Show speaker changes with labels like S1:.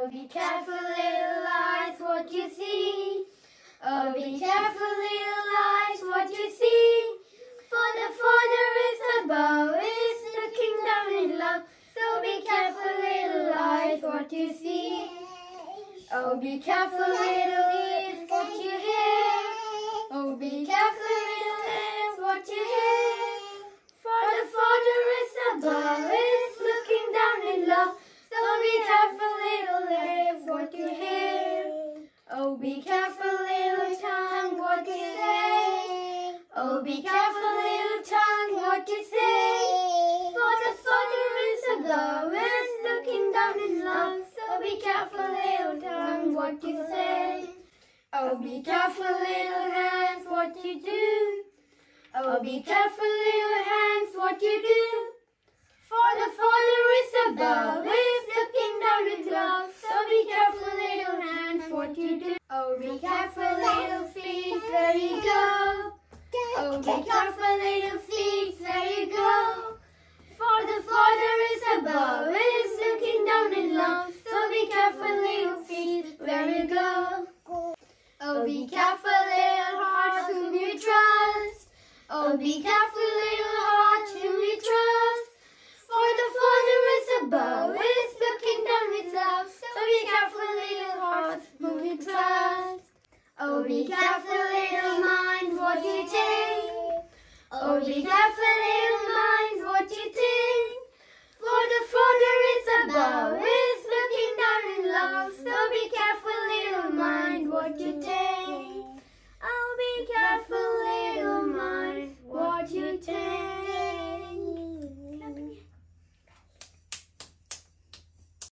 S1: Oh, be careful, little eyes, what you see. Oh, be careful, little eyes, what you see. For the Father is above, is looking down in love. So be careful, little eyes, what you see. Oh, be careful, little be careful, little tongue, what you say. Oh, be careful, little tongue, what you say. For the Father is above, is looking down in love. So be careful, little tongue, what you say. Oh, be careful, little hands, what you do. Oh, be careful, little hands, what you do. For the Father is above, is looking down in love. So be careful, little hands, what you do. Oh, be careful, little feet, where go. Oh, be careful, little feet, where you go. For the Father is above, is looking down in love. So be careful, little feet, where you go. Oh, be careful, little heart, whom you trust. Oh, be careful, little heart, whom you trust. For the Father is above, is looking down with love. So be careful, little heart, whom you trust. Oh, be careful, Be careful, little mind, what you think. For the Father is above, is looking down in love. So be careful, little mind, what you think.